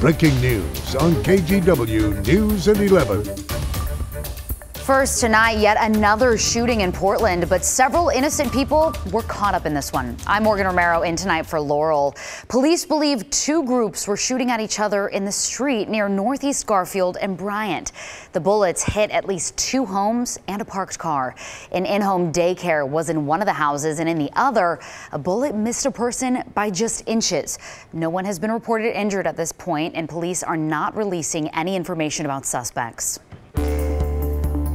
Breaking news on KGW News at 11. First tonight, yet another shooting in Portland, but several innocent people were caught up in this one. I'm Morgan Romero in tonight for Laural. Police believe two groups were shooting at each other in the street near Northeast Garfield and Bryant. The bullets hit at least two homes and a parked car. An in-home daycare was in one of the houses and in the other, a bullet missed a person by just inches. No one has been reported injured at this point and police are not releasing any information about suspects.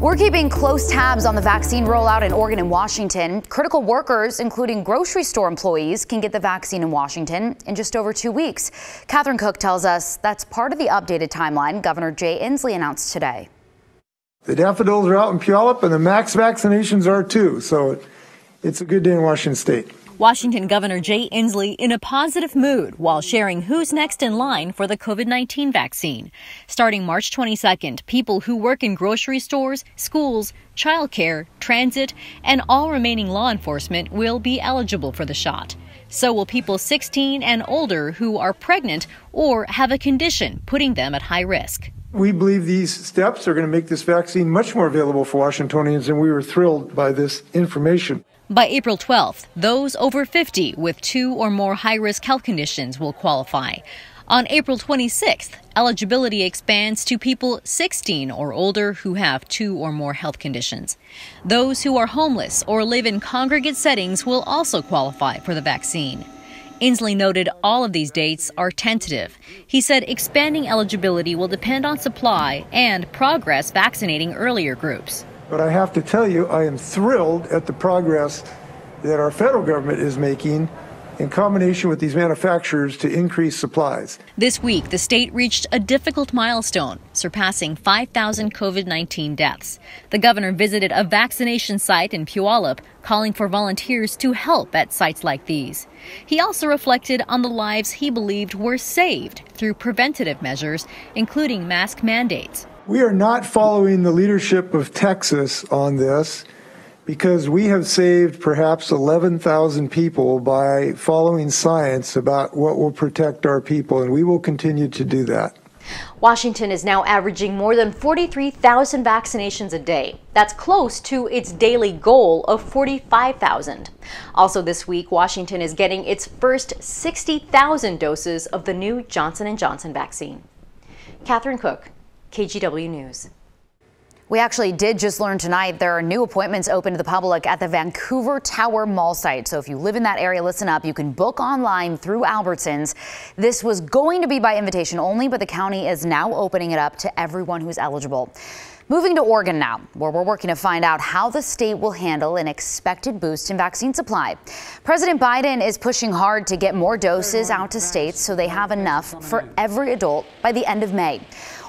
We're keeping close tabs on the vaccine rollout in Oregon and Washington. Critical workers, including grocery store employees, can get the vaccine in Washington in just over two weeks. Catherine Cook tells us that's part of the updated timeline Governor Jay Inslee announced today. The daffodils are out in Puyallup, and the max vaccinations are too. So it's a good day in Washington State. Washington Governor Jay Inslee in a positive mood while sharing who's next in line for the COVID 19 vaccine. Starting March 22nd, people who work in grocery stores, schools, childcare, transit, and all remaining law enforcement will be eligible for the shot. So will people 16 and older who are pregnant or have a condition putting them at high risk. We believe these steps are going to make this vaccine much more available for Washingtonians, and we were thrilled by this information. By April 12th, those over 50 with two or more high risk health conditions will qualify. On April 26th, eligibility expands to people 16 or older who have two or more health conditions. Those who are homeless or live in congregate settings will also qualify for the vaccine. Inslee noted all of these dates are tentative. He said expanding eligibility will depend on supply and progress vaccinating earlier groups. But I have to tell you, I am thrilled at the progress that our federal government is making in combination with these manufacturers to increase supplies. This week, the state reached a difficult milestone, surpassing 5,000 COVID 19 deaths. The governor visited a vaccination site in Puyallup, calling for volunteers to help at sites like these. He also reflected on the lives he believed were saved through preventative measures, including mask mandates. We are not following the leadership of Texas on this because we have saved perhaps 11,000 people by following science about what will protect our people, and we will continue to do that. Washington is now averaging more than 43,000 vaccinations a day. That's close to its daily goal of 45,000. Also this week, Washington is getting its first 60,000 doses of the new Johnson & Johnson vaccine. Catherine Cook, KGW News. We actually did just learn tonight there are new appointments open to the public at the Vancouver Tower Mall site. So if you live in that area, listen up. You can book online through Albertsons. This was going to be by invitation only, but the county is now opening it up to everyone who's eligible. Moving to Oregon now, where we're working to find out how the state will handle an expected boost in vaccine supply. President Biden is pushing hard to get more doses out to states so they have enough for every adult by the end of May.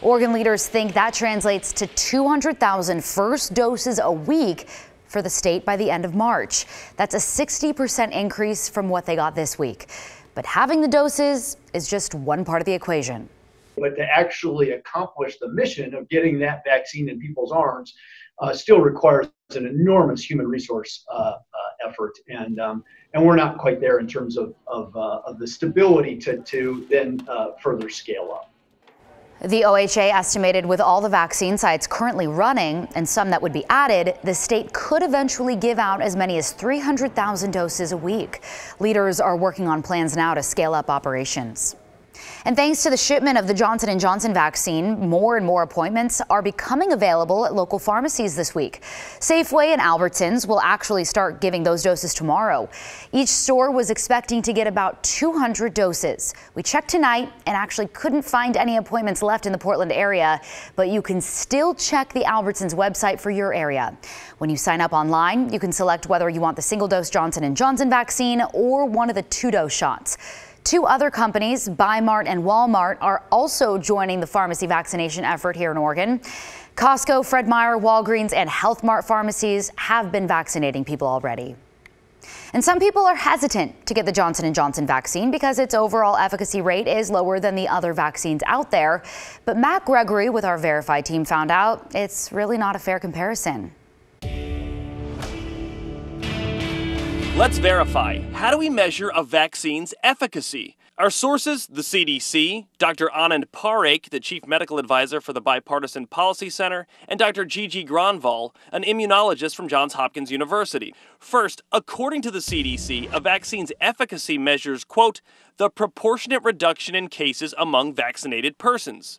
Oregon leaders think that translates to 200,000 first doses a week for the state by the end of March. That's a 60% increase from what they got this week. But having the doses is just one part of the equation. But to actually accomplish the mission of getting that vaccine in people's arms uh, still requires an enormous human resource uh, uh, effort, and um, and we're not quite there in terms of of, uh, of the stability to to then uh, further scale up. The OHA estimated with all the vaccine sites currently running and some that would be added, the state could eventually give out as many as 300,000 doses a week. Leaders are working on plans now to scale up operations. And thanks to the shipment of the Johnson & Johnson vaccine, more and more appointments are becoming available at local pharmacies this week. Safeway and Albertsons will actually start giving those doses tomorrow. Each store was expecting to get about 200 doses. We checked tonight and actually couldn't find any appointments left in the Portland area, but you can still check the Albertsons website for your area. When you sign up online, you can select whether you want the single dose Johnson & Johnson vaccine or one of the two dose shots. Two other companies, Bi-Mart and Walmart, are also joining the pharmacy vaccination effort here in Oregon. Costco, Fred Meyer, Walgreens, and Health Mart pharmacies have been vaccinating people already. And some people are hesitant to get the Johnson & Johnson vaccine because its overall efficacy rate is lower than the other vaccines out there. But Matt Gregory with our Verify team found out it's really not a fair comparison. Let's verify. How do we measure a vaccine's efficacy? Our sources the CDC, Dr. Anand Parekh, the chief medical advisor for the Bipartisan Policy Center, and Dr. Gigi Gronvall, an immunologist from Johns Hopkins University. First, according to the CDC, a vaccine's efficacy measures, quote, the proportionate reduction in cases among vaccinated persons.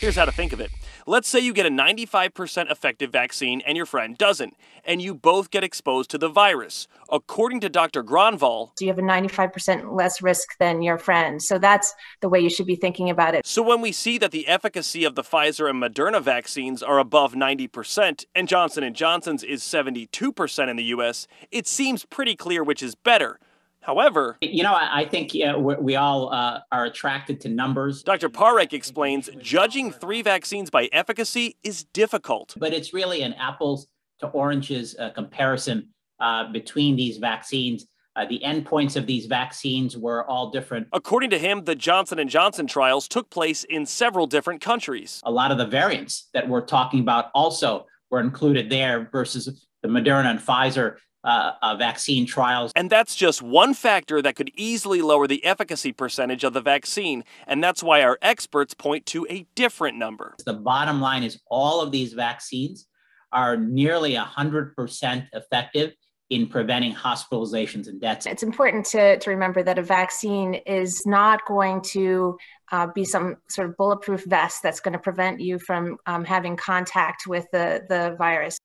Here's how to think of it. Let's say you get a 95% effective vaccine and your friend doesn't, and you both get exposed to the virus. According to Dr. Gronvall, so you have a 95% less risk than your friend. So that's the way you should be thinking about it. So when we see that the efficacy of the Pfizer and Moderna vaccines are above 90% and Johnson & Johnson's is 72% in the US, it seems pretty clear which is better. However, you know, I, think uh, we all uh, are attracted to numbers. Dr. Parekh explains judging three vaccines by efficacy is difficult. But it's really an apples to oranges uh, comparison uh, between these vaccines. Uh, the endpoints of these vaccines were all different. According to him, the Johnson & Johnson trials took place in several different countries. A lot of the variants that we're talking about also were included there versus the Moderna and Pfizer uh, uh, vaccine trials. And that's just one factor that could easily lower the efficacy percentage of the vaccine. And that's why our experts point to a different number. The bottom line is all of these vaccines are nearly 100% effective in preventing hospitalizations and deaths. It's important to, to remember that a vaccine is not going to uh, be some sort of bulletproof vest that's going to prevent you from um, having contact with the, the virus.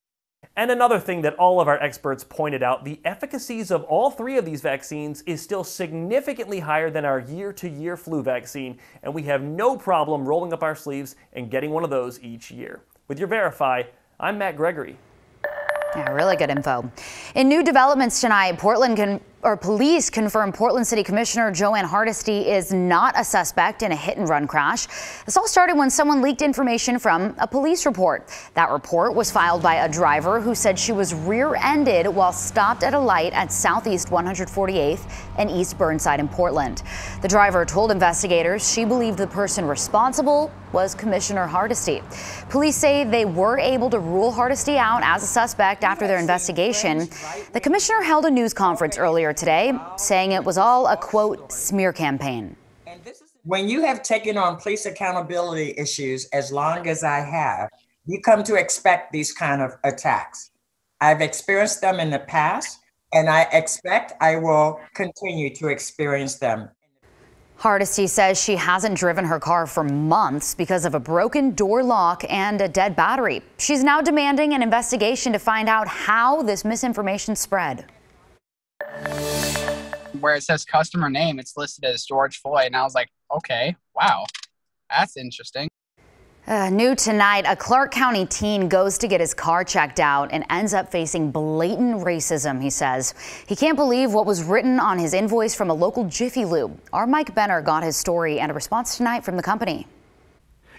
And another thing that all of our experts pointed out, the efficacies of all three of these vaccines is still significantly higher than our year-to-year flu vaccine, and we have no problem rolling up our sleeves and getting one of those each year. With your Verify, I'm Matt Gregory. Yeah, really good info. In new developments tonight, Portland can or police confirm Portland City Commissioner Jo Ann Hardesty is not a suspect in a hit and run crash. This all started when someone leaked information from a police report. That report was filed by a driver who said she was rear-ended while stopped at a light at Southeast 148th and East Burnside in Portland. The driver told investigators she believed the person responsible was Commissioner Hardesty. Police say they were able to rule Hardesty out as a suspect after their investigation. The commissioner held a news conference earlier today, saying it was all a quote smear campaign. When you have taken on police accountability issues as long as I have, you come to expect these kind of attacks. I've experienced them in the past, and I expect I will continue to experience them. Hardesty says she hasn't driven her car for months because of a broken door lock and a dead battery. She's now demanding an investigation to find out how this misinformation spread where it says customer name, it's listed as George Floyd. And I was like, okay, wow, that's interesting. Uh, new tonight, a Clark County teen goes to get his car checked out and ends up facing blatant racism, he says. He can't believe what was written on his invoice from a local Jiffy Lube. Our Mike Benner got his story and a response tonight from the company.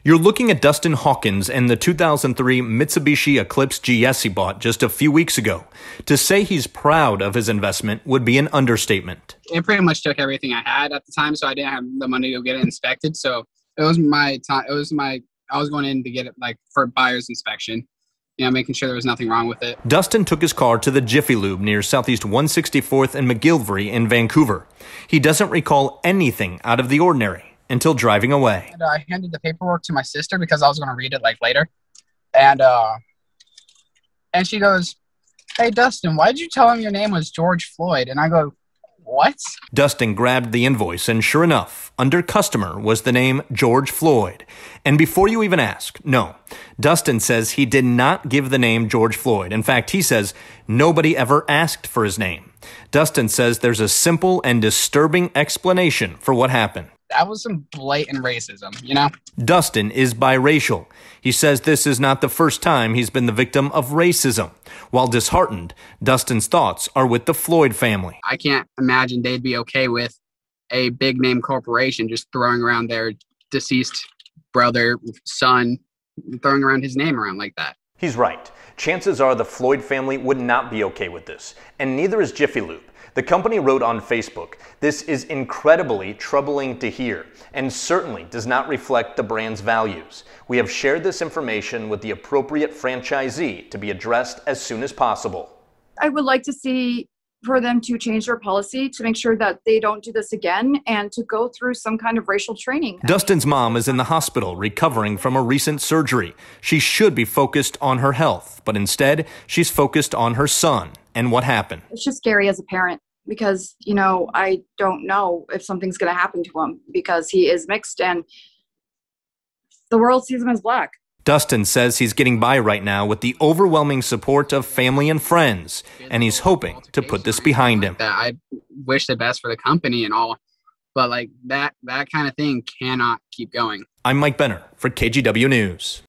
You're looking at Dustin Hawkins and the 2003 Mitsubishi Eclipse GS he bought just a few weeks ago. To say he's proud of his investment would be an understatement. It pretty much took everything I had at the time, so I didn't have the money to get it inspected. So it was my time. It was my. I was going in to get it like for buyer's inspection. You know, making sure there was nothing wrong with it. Dustin took his car to the Jiffy Lube near Southeast 164th and McGillivray in Vancouver. He doesn't recall anything out of the ordinary until driving away. And, uh, I handed the paperwork to my sister because I was going to read it like later, and uh, and she goes, "Hey Dustin, why did you tell him your name was George Floyd?" And I go, "What?" Dustin grabbed the invoice, and sure enough, under customer was the name George Floyd. And before you even ask, no, Dustin says he did not give the name George Floyd. In fact, he says nobody ever asked for his name. Dustin says there's a simple and disturbing explanation for what happened that was some blatant racism, you know? Dustin is biracial. He says this is not the first time he's been the victim of racism. While disheartened, Dustin's thoughts are with the Floyd family. I can't imagine they'd be okay with a big name corporation just throwing around their deceased brother, son, throwing around his name around like that. He's right. Chances are the Floyd family would not be okay with this, and neither is Jiffy Lube. The company wrote on Facebook, This is incredibly troubling to hear and certainly does not reflect the brand's values. We have shared this information with the appropriate franchisee to be addressed as soon as possible. I would like to see for them to change their policy to make sure that they don't do this again and to go through some kind of racial training. Dustin's mom is in the hospital recovering from a recent surgery. She should be focused on her health, but instead, she's focused on her son and what happened. It's just scary as a parent because, you know, I don't know if something's going to happen to him because he is mixed and the world sees him as black. Dustin says he's getting by right now with the overwhelming support of family and friends, and he's hoping to put this behind him. I wish the best for the company and all, but like that that kind of thing cannot keep going. I'm Mike Benner for KGW News.